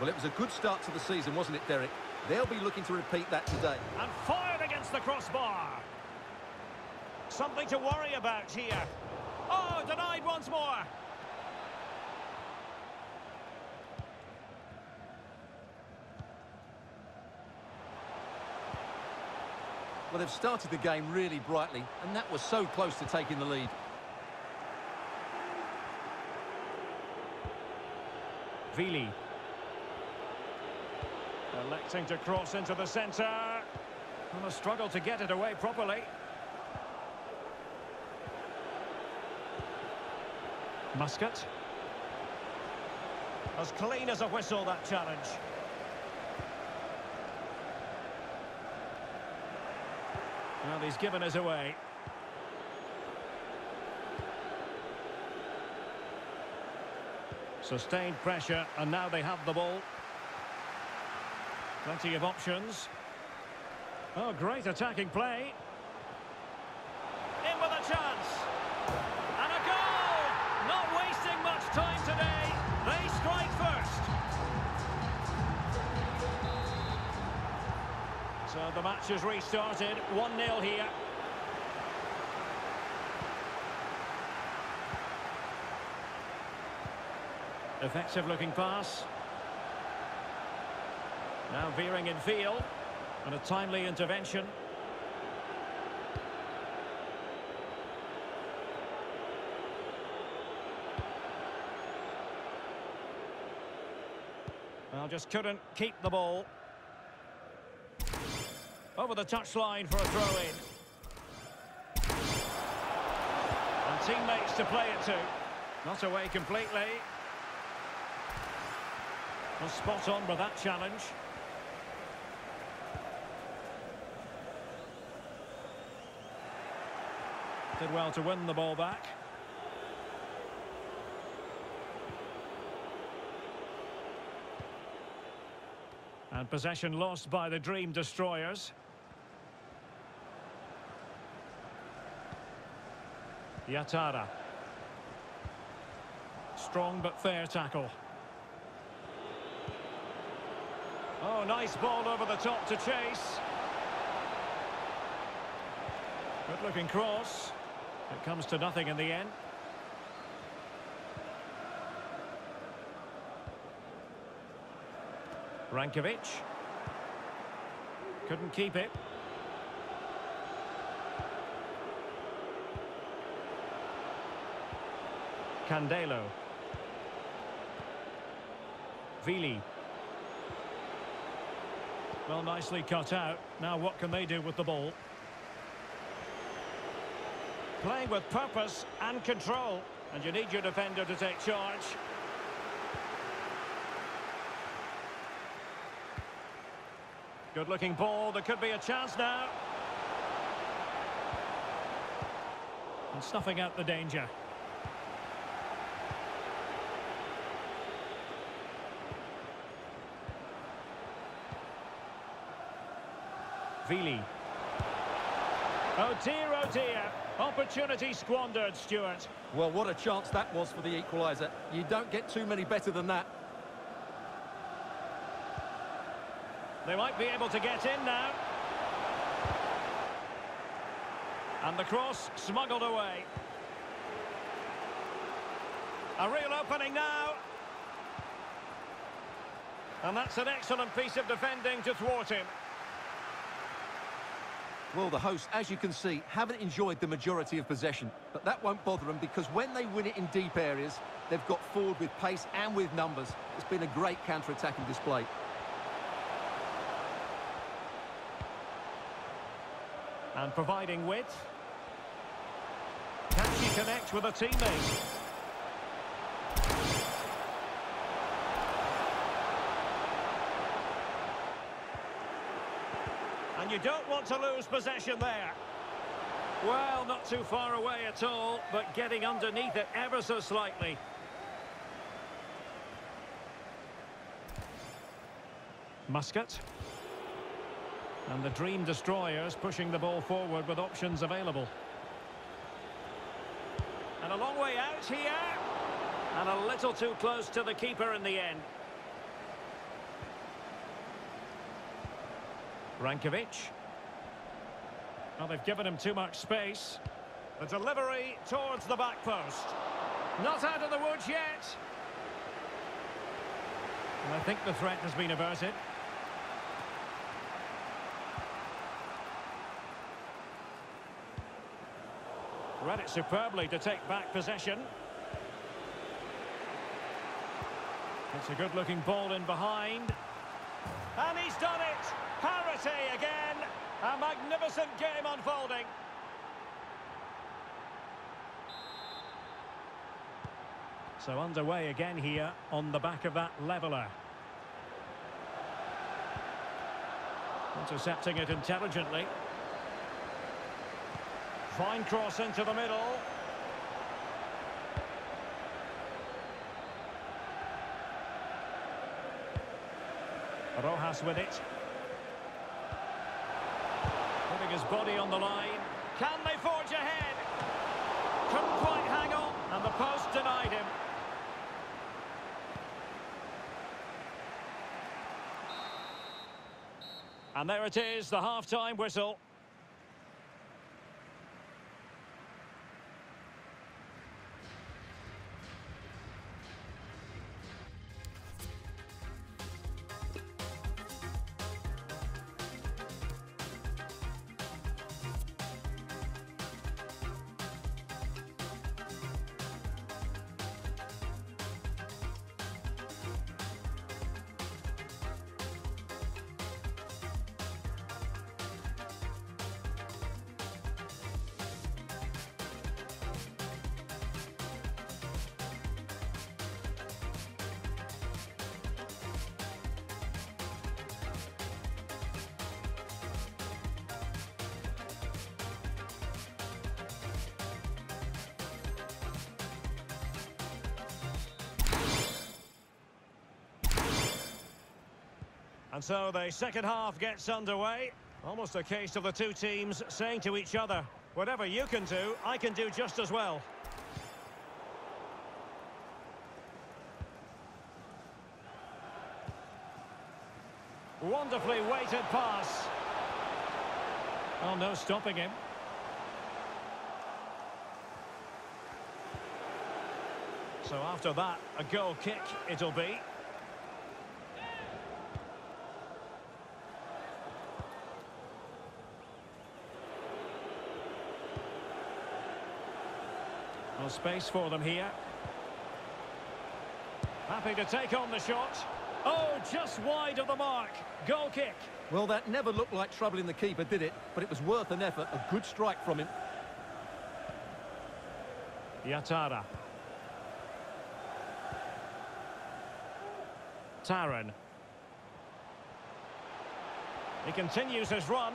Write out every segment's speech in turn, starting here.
Well, it was a good start to the season, wasn't it, Derek? They'll be looking to repeat that today. And fired against the crossbar. Something to worry about here. Oh, denied once more. Well, they've started the game really brightly, and that was so close to taking the lead. Vili. Electing to cross into the centre. And a struggle to get it away properly. Muscat. As clean as a whistle, that challenge. Well, he's given us away. Sustained pressure, and now they have the ball. Plenty of options. Oh, great attacking play. In with a chance. And a goal! Not wasting much time today. They strike first. So the match has restarted. 1-0 here. Effective looking pass. Now veering in field. And a timely intervention. Well, just couldn't keep the ball. Over the touchline for a throw-in. And teammates to play it to. Not away completely. Well, spot on with that challenge. Did well to win the ball back. And possession lost by the Dream Destroyers. Yatara. Strong but fair tackle. Oh, nice ball over the top to chase. Good looking cross. It comes to nothing in the end. Rankovic. Couldn't keep it. Candelo. Vili. Well, nicely cut out. Now what can they do with the ball? Playing with purpose and control. And you need your defender to take charge. Good looking ball. There could be a chance now. And snuffing out the danger. Vili. Oh dear, oh dear. Opportunity squandered, Stewart. Well, what a chance that was for the equaliser. You don't get too many better than that. They might be able to get in now. And the cross smuggled away. A real opening now. And that's an excellent piece of defending to thwart him. Well, the hosts, as you can see, haven't enjoyed the majority of possession. But that won't bother them because when they win it in deep areas, they've got forward with pace and with numbers. It's been a great counter-attacking display. And providing width. Can she connect with a teammate? And you don't want to lose possession there. Well, not too far away at all, but getting underneath it ever so slightly. Muscat. And the Dream Destroyers pushing the ball forward with options available. And a long way out here. And a little too close to the keeper in the end. Rankovic. Well, they've given him too much space. The delivery towards the back post. Not out of the woods yet. And I think the threat has been averted. Read it superbly to take back possession. It's a good-looking ball in behind. And he's done it! Parity again! A magnificent game unfolding. So underway again here on the back of that leveller. Intercepting it intelligently. Fine cross into the middle. Rojas with it. Putting his body on the line. Can they forge ahead? Couldn't quite hang on, and the post denied him. And there it is, the half-time whistle. And so the second half gets underway. Almost a case of the two teams saying to each other, whatever you can do, I can do just as well. Wonderfully weighted pass. Oh, no stopping him. So after that, a goal kick it'll be. Well, space for them here. Happy to take on the shot. Oh, just wide of the mark. Goal kick. Well, that never looked like troubling the keeper, did it? But it was worth an effort. A good strike from him. Yatara. Taran. He continues his run.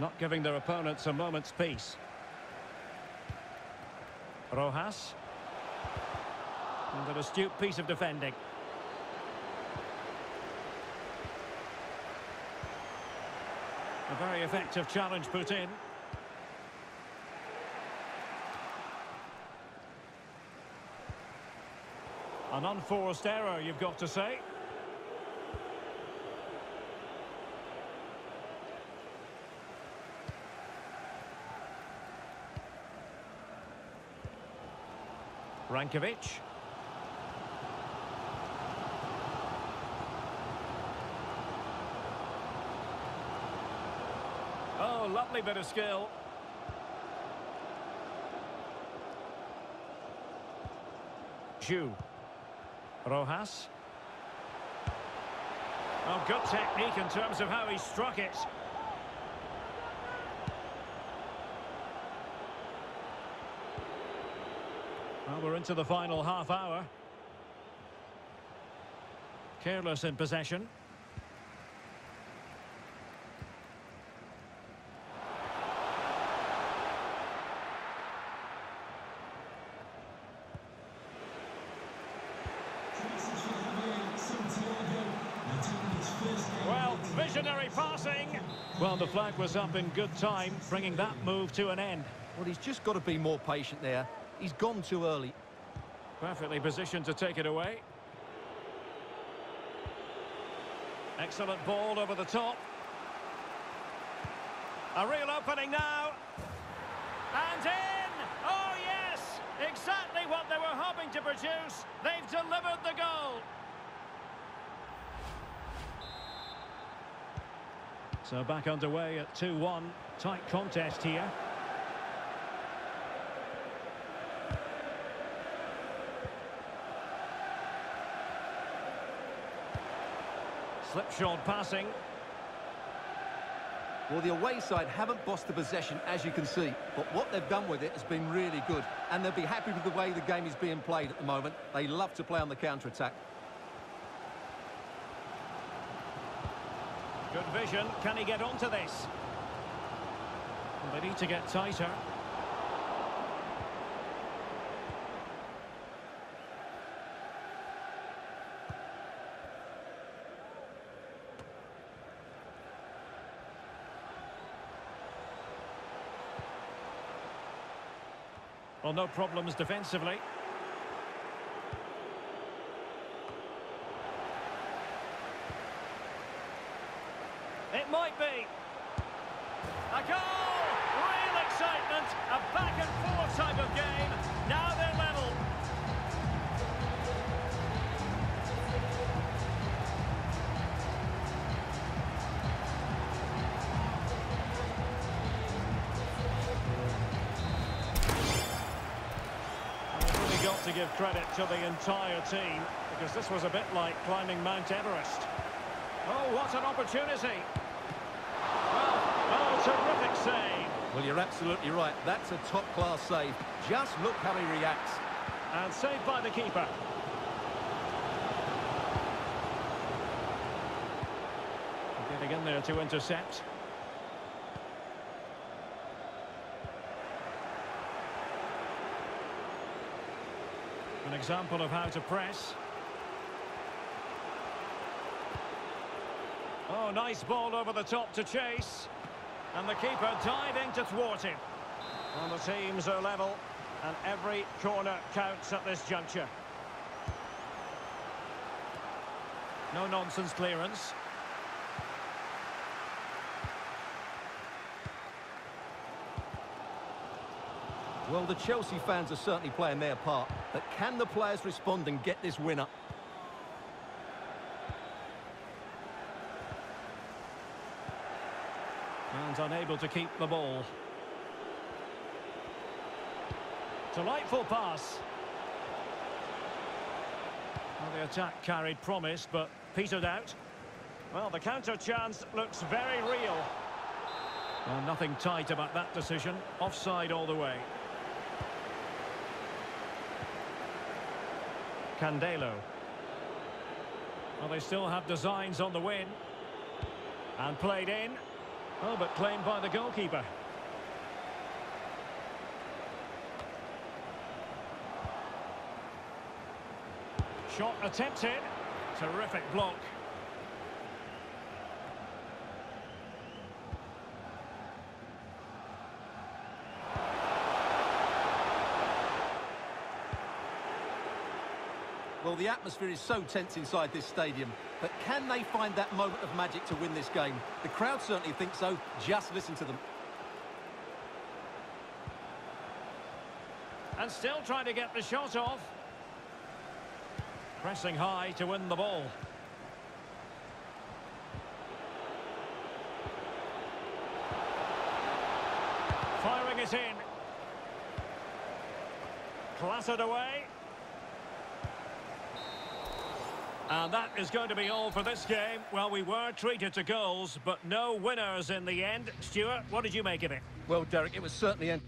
Not giving their opponents a moment's peace. Rojas. And an astute piece of defending. A very effective challenge put in. An unforced error, you've got to say. Rankovic. Oh, lovely bit of skill. Ju. Rojas. Oh, good technique in terms of how he struck it. Well, we're into the final half hour. Careless in possession. Well, visionary passing. Well, the flag was up in good time, bringing that move to an end. Well, he's just got to be more patient there. He's gone too early. Perfectly positioned to take it away. Excellent ball over the top. A real opening now. And in! Oh, yes! Exactly what they were hoping to produce. They've delivered the goal. So back underway at 2-1. Tight contest here. Slipshod passing. Well, the away side haven't bossed the possession, as you can see, but what they've done with it has been really good, and they'll be happy with the way the game is being played at the moment. They love to play on the counter-attack. Good vision. Can he get onto this? Well, they need to get tighter. Well, no problems defensively. Got to give credit to the entire team because this was a bit like climbing Mount Everest. Oh, what an opportunity. Well, oh, terrific save. Well, you're absolutely right. That's a top-class save. Just look how he reacts. And saved by the keeper. Getting in there to intercept. An example of how to press. Oh, nice ball over the top to chase. And the keeper diving to thwart him. Well, the teams are level, and every corner counts at this juncture. No nonsense clearance. Well, the Chelsea fans are certainly playing their part, but can the players respond and get this winner? And unable to keep the ball. Delightful pass. Well, the attack carried promise, but petered out. Well, the counter chance looks very real. Well, nothing tight about that decision. Offside all the way. Candelo. Well, they still have designs on the win. And played in. Oh, but claimed by the goalkeeper. Shot attempted. Terrific block. Well, the atmosphere is so tense inside this stadium, but can they find that moment of magic to win this game? The crowd certainly think so. Just listen to them. And still trying to get the shot off. Pressing high to win the ball. Firing it in. Clattered away. And that is going to be all for this game. Well, we were treated to goals, but no winners in the end. Stewart, what did you make of it? Well, Derek, it was certainly...